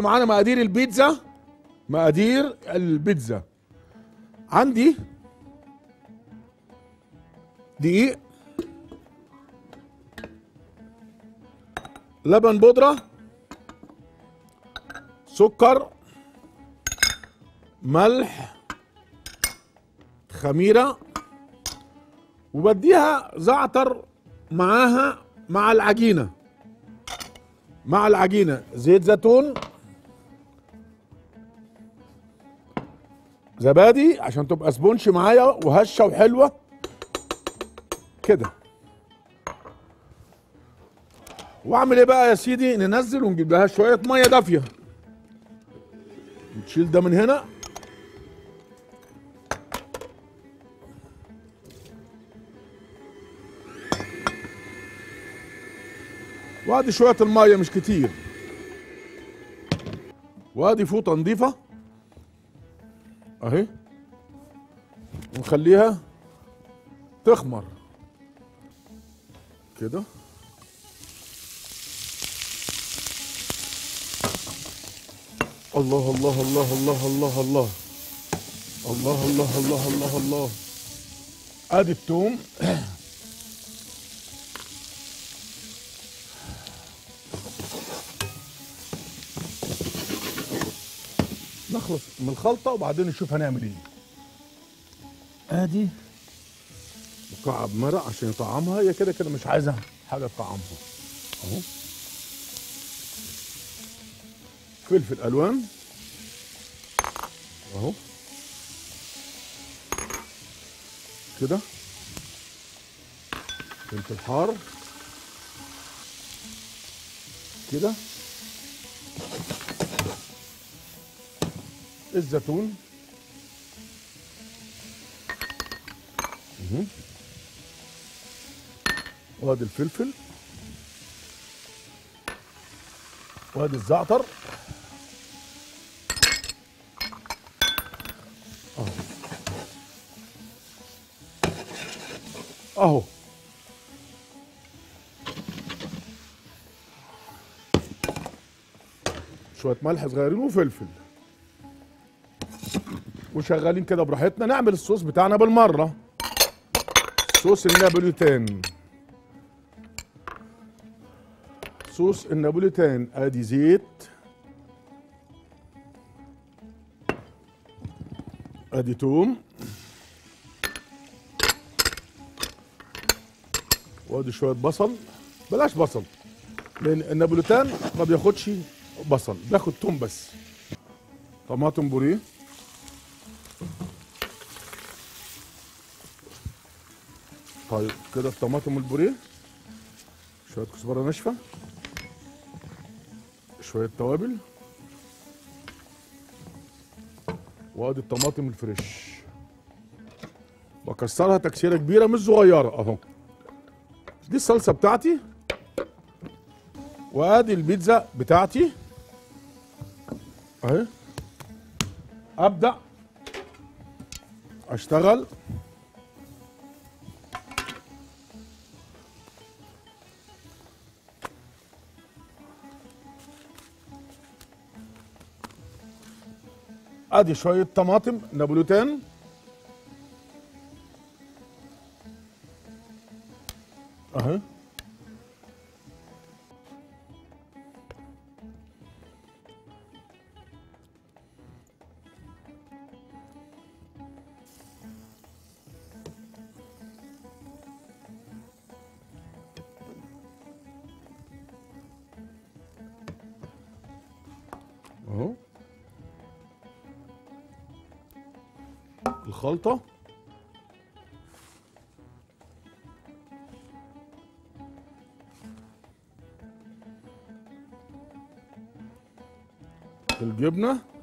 معانا مقادير البيتزا. مقادير البيتزا. عندي دقيق. لبن بودرة. سكر. ملح. خميرة. وبديها زعتر معاها مع العجينة. مع العجينة. زيت زيتون. زبادي عشان تبقى سبونش معايا وهشه وحلوة. كده. واعمل إيه بقى يا سيدي؟ ننزل ونجيب لها شوية مية دافية. نشيل ده من هنا. وادي شوية المية مش كتير. وادي فوطة نظيفه أهي. ونخليها تخمر. كده. الله الله الله الله الله الله. الله الله الله الله الله. آدي التوم نخلص من الخلطة وبعدين نشوف هنعمل إيه. أدي. مكعب مرق عشان يطعمها. هي كده كده مش عايزة حاجة تطعمها. أهو. فلفل ألوان. أهو. كده. فلفل حار. كده. الزيتون. وادي الفلفل. وادي الزعتر. اهو أهو. شوية ملح صغيرين وفلفل. وشغالين كده براحتنا نعمل الصوص بتاعنا بالمرة. صوص النابوليتان صوص النابوليتان آدي زيت. آدي توم. وادي شوية بصل. بلاش بصل لأن النابوليتان ما بياخدش بصل بياخد توم بس. طماطم بوريه. طيب كده الطماطم البوريه شوية كزبرة ناشفة شوية توابل وأدي الطماطم الفريش. بكسرها تكسيرة كبيرة مش صغيرة أهو. دي الصلصة بتاعتي. وأدي البيتزا بتاعتي. أهي. أبدأ. أشتغل. ادي شوية طماطم نابوليتان أهي. الخلطة. الجبنة.